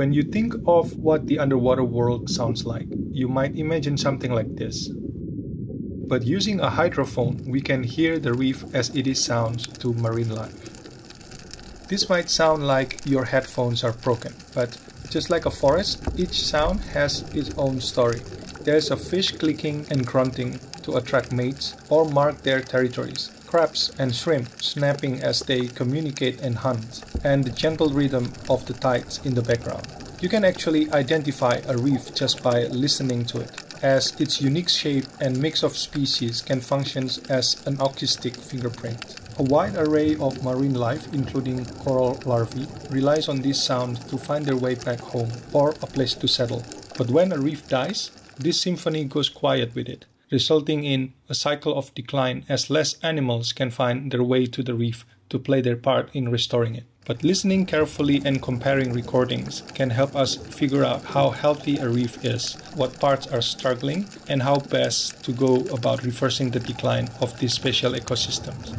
When you think of what the underwater world sounds like, you might imagine something like this. But using a hydrophone, we can hear the reef as it is sounds to marine life. This might sound like your headphones are broken, but just like a forest, each sound has its own story. There's a fish clicking and grunting to attract mates or mark their territories crabs and shrimp snapping as they communicate and hunt, and the gentle rhythm of the tides in the background. You can actually identify a reef just by listening to it, as its unique shape and mix of species can function as an acoustic fingerprint. A wide array of marine life, including coral larvae, relies on these sounds to find their way back home or a place to settle. But when a reef dies, this symphony goes quiet with it resulting in a cycle of decline as less animals can find their way to the reef to play their part in restoring it. But listening carefully and comparing recordings can help us figure out how healthy a reef is, what parts are struggling, and how best to go about reversing the decline of these special ecosystems.